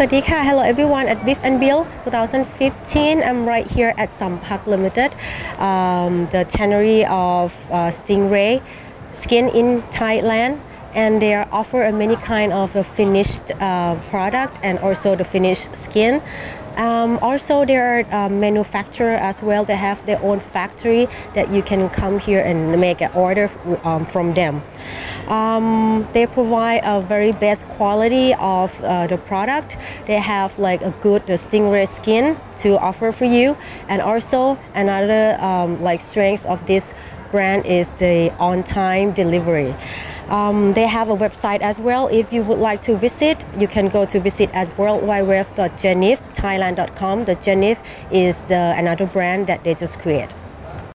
Hello everyone at BIFF and BIL 2015. I'm right here at Sum Puk Limited, um, the tannery of uh, stingray skin in Thailand. And they offer a many kind of a finished uh, product and also the finished skin. Um, also, they are uh, manufacturer as well. They have their own factory that you can come here and make an order um, from them. Um, they provide a very best quality of uh, the product. They have like a good the stingray skin to offer for you, and also another um, like strength of this brand is the on-time delivery. Um, they have a website as well. If you would like to visit, you can go to visit at worldwideweb.jenifthailand.com. The Genif is uh, another brand that they just create.